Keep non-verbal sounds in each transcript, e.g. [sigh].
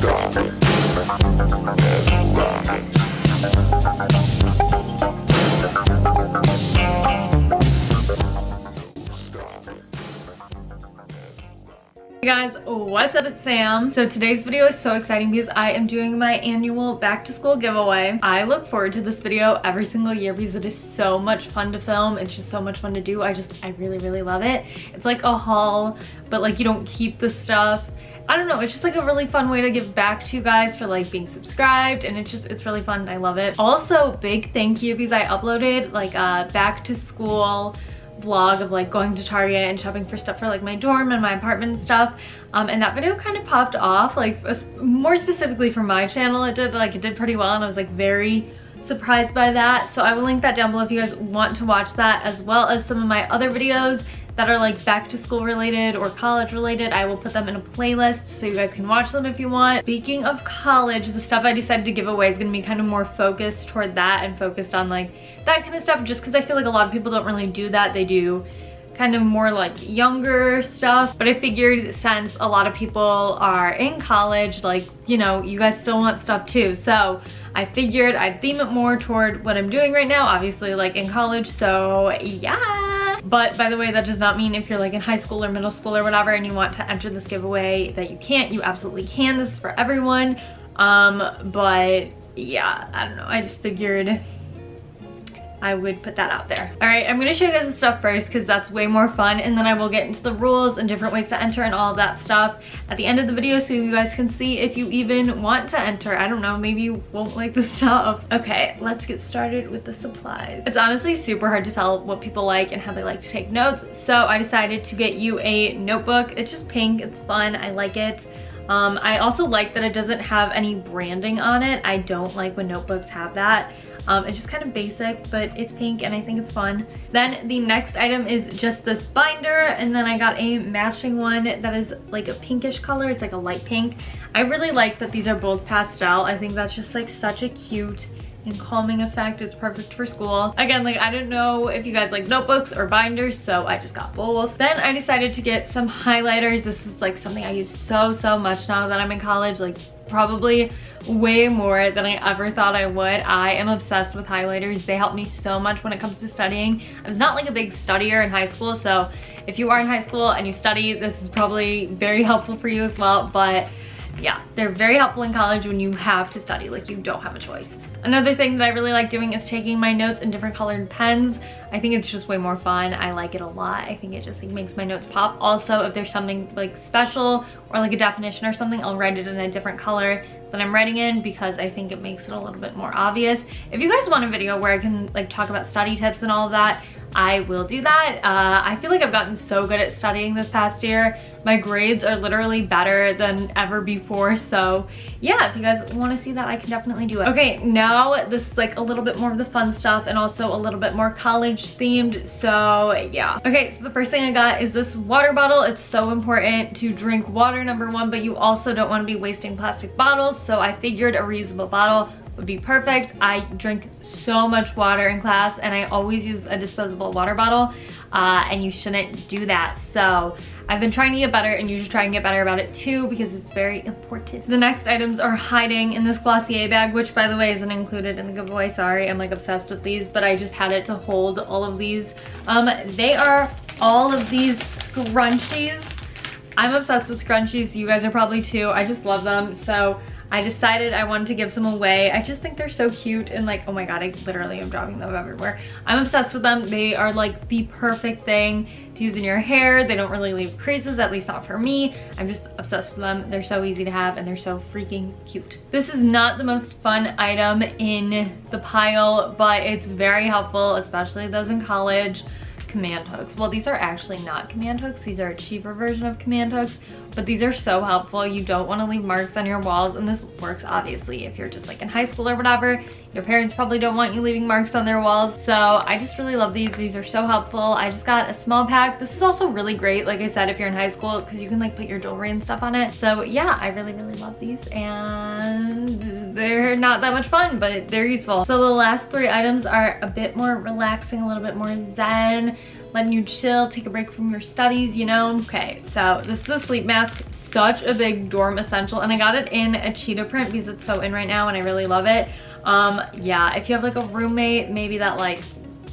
Hey guys, what's up? It's Sam. So today's video is so exciting because I am doing my annual back to school giveaway. I look forward to this video every single year because it is so much fun to film. It's just so much fun to do. I just, I really, really love it. It's like a haul, but like you don't keep the stuff. I don't know, it's just like a really fun way to give back to you guys for like being subscribed and it's just, it's really fun. I love it. Also, big thank you because I uploaded like a back to school vlog of like going to Target and shopping for stuff for like my dorm and my apartment and stuff. Um, and that video kind of popped off, like more specifically for my channel. It did like, it did pretty well and I was like very surprised by that. So I will link that down below if you guys want to watch that as well as some of my other videos that are like back to school related or college related. I will put them in a playlist so you guys can watch them if you want. Speaking of college, the stuff I decided to give away is gonna be kind of more focused toward that and focused on like that kind of stuff just because I feel like a lot of people don't really do that. They do kind of more like younger stuff. But I figured since a lot of people are in college, like, you know, you guys still want stuff too. So I figured I'd theme it more toward what I'm doing right now, obviously like in college. So yeah. But by the way, that does not mean if you're like in high school or middle school or whatever and you want to enter this giveaway that you can't. You absolutely can. This is for everyone. Um, but yeah, I don't know. I just figured I would put that out there. All right, I'm gonna show you guys the stuff first because that's way more fun and then I will get into the rules and different ways to enter and all of that stuff at the end of the video so you guys can see if you even want to enter. I don't know, maybe you won't like the [laughs] stuff. Okay, let's get started with the supplies. It's honestly super hard to tell what people like and how they like to take notes. So I decided to get you a notebook. It's just pink, it's fun, I like it. Um, I also like that it doesn't have any branding on it. I don't like when notebooks have that. Um, it's just kind of basic, but it's pink and I think it's fun. Then the next item is just this binder and then I got a matching one that is like a pinkish color. It's like a light pink. I really like that these are both pastel. I think that's just like such a cute and calming effect. It's perfect for school. Again, like I didn't know if you guys like notebooks or binders, so I just got both. Then I decided to get some highlighters. This is like something I use so, so much now that I'm in college. Like probably way more than I ever thought I would. I am obsessed with highlighters. They help me so much when it comes to studying. I was not like a big studier in high school, so if you are in high school and you study, this is probably very [laughs] helpful for you as well, but yeah, they're very helpful in college when you have to study, like you don't have a choice. Another thing that I really like doing is taking my notes in different colored pens. I think it's just way more fun. I like it a lot. I think it just like makes my notes pop. Also, if there's something like special or like a definition or something, I'll write it in a different color that I'm writing in because I think it makes it a little bit more obvious. If you guys want a video where I can like talk about study tips and all of that, I will do that. Uh, I feel like I've gotten so good at studying this past year. My grades are literally better than ever before. So yeah, if you guys want to see that, I can definitely do it. Okay, now this is like a little bit more of the fun stuff and also a little bit more college themed. So yeah. Okay, so the first thing I got is this water bottle. It's so important to drink water, number one, but you also don't want to be wasting plastic bottles. So I figured a reusable bottle would be perfect. I drink so much water in class and I always use a disposable water bottle uh, and you shouldn't do that. So I've been trying to get better and you should try and get better about it too because it's very important. The next items are hiding in this Glossier bag, which by the way isn't included in the giveaway. Sorry, I'm like obsessed with these, but I just had it to hold all of these. Um, they are all of these scrunchies. I'm obsessed with scrunchies. You guys are probably too. I just love them. So I decided I wanted to give some away. I just think they're so cute and like, oh my God, I literally am dropping them everywhere. I'm obsessed with them. They are like the perfect thing to use in your hair. They don't really leave creases, at least not for me. I'm just obsessed with them. They're so easy to have and they're so freaking cute. This is not the most fun item in the pile, but it's very helpful, especially those in college command hooks. Well, these are actually not command hooks. These are a cheaper version of command hooks, but these are so helpful. You don't want to leave marks on your walls, and this works obviously if you're just like in high school or whatever. Your parents probably don't want you leaving marks on their walls. So I just really love these. These are so helpful. I just got a small pack. This is also really great, like I said, if you're in high school, because you can like put your jewelry and stuff on it. So yeah, I really, really love these, and they're not that much fun, but they're useful. So the last three items are a bit more relaxing, a little bit more zen letting you chill, take a break from your studies, you know? Okay, so this is the sleep mask. such a big dorm essential and I got it in a cheetah print because it's so in right now and I really love it. Um, yeah, if you have like a roommate, maybe that like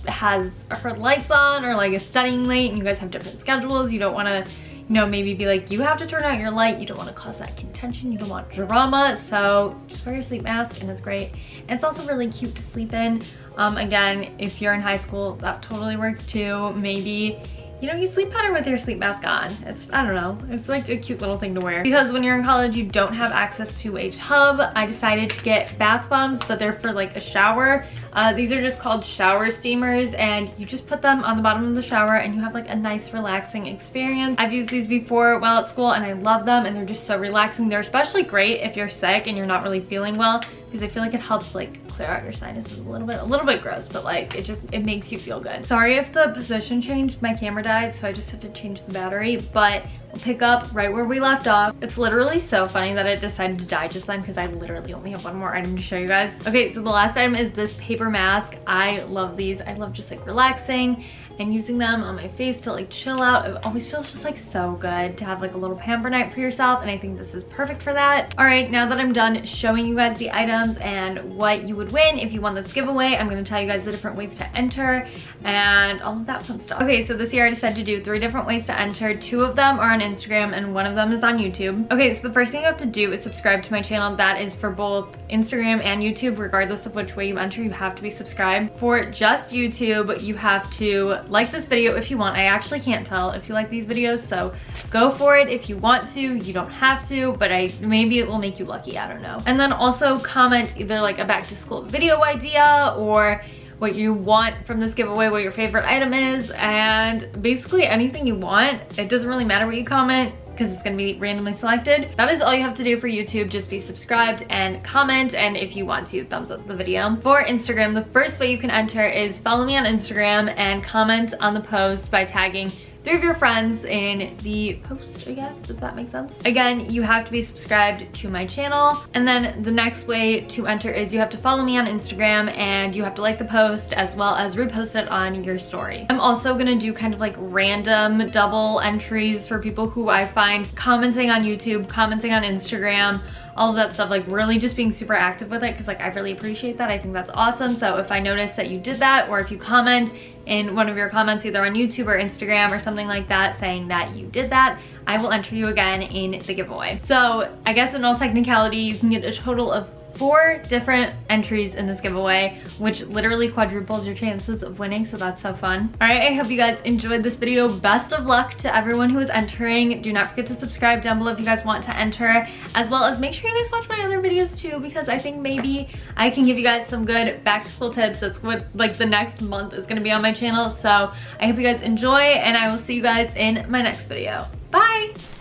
has her lights on or like is studying late and you guys have different schedules, you don't want to you know, maybe be like, you have to turn out your light. You don't want to cause that contention. You don't want drama. So just wear your sleep mask and it's great. And it's also really cute to sleep in. Um, again, if you're in high school, that totally works too. Maybe you know, you sleep better with your sleep mask on. It's, I don't know, it's like a cute little thing to wear. Because when you're in college, you don't have access to a tub. I decided to get bath bombs, but they're for like a shower. Uh, these are just called shower steamers and you just put them on the bottom of the shower and you have like a nice relaxing experience. I've used these before while at school and I love them and they're just so relaxing. They're especially great if you're sick and you're not really feeling well because I feel like it helps like clear out your sinuses a little bit. A little bit gross, but like it just, it makes you feel good. Sorry if the position changed. My camera died, so I just had to change the battery, but pick up right where we left off. It's literally so funny that it decided to die just then because I literally only have one more item to show you guys. Okay, so the last item is this paper mask. I love these. I love just like relaxing and using them on my face to like chill out. It always feels just like so good to have like a little pamper night for yourself and I think this is perfect for that. All right, now that I'm done showing you guys the items and what you would win if you won this giveaway, I'm gonna tell you guys the different ways to enter and all of that fun stuff. Okay, so this year I decided to do three different ways to enter. Two of them are on Instagram and one of them is on YouTube. Okay, so the first thing you have to do is subscribe to my channel. That is for both Instagram and YouTube, regardless of which way you enter, you have to be subscribed. For just YouTube, you have to like this video if you want. I actually can't tell if you like these videos, so go for it if you want to. You don't have to, but I maybe it will make you lucky, I don't know. And then also comment either like a back to school video idea or what you want from this giveaway, what your favorite item is, and basically anything you want. It doesn't really matter what you comment because it's gonna be randomly selected. That is all you have to do for YouTube. Just be subscribed and comment, and if you want to, thumbs up the video. For Instagram, the first way you can enter is follow me on Instagram and comment on the post by tagging three of your friends in the post, I guess, Does that make sense. Again, you have to be subscribed to my channel. And then the next way to enter is you have to follow me on Instagram and you have to like the post as well as repost it on your story. I'm also gonna do kind of like random double entries for people who I find commenting on YouTube, commenting on Instagram, all of that stuff, like really just being super active with it because like I really appreciate that. I think that's awesome. So if I notice that you did that or if you comment in one of your comments either on YouTube or Instagram or something like that saying that you did that, I will enter you again in the giveaway. So I guess in all technicality, you can get a total of four different entries in this giveaway, which literally quadruples your chances of winning, so that's so fun. All right, I hope you guys enjoyed this video. Best of luck to everyone who is entering. Do not forget to subscribe down below if you guys want to enter, as well as make sure you guys watch my other videos too, because I think maybe I can give you guys some good back to school tips. That's what like the next month is gonna be on my channel. So I hope you guys enjoy, and I will see you guys in my next video. Bye!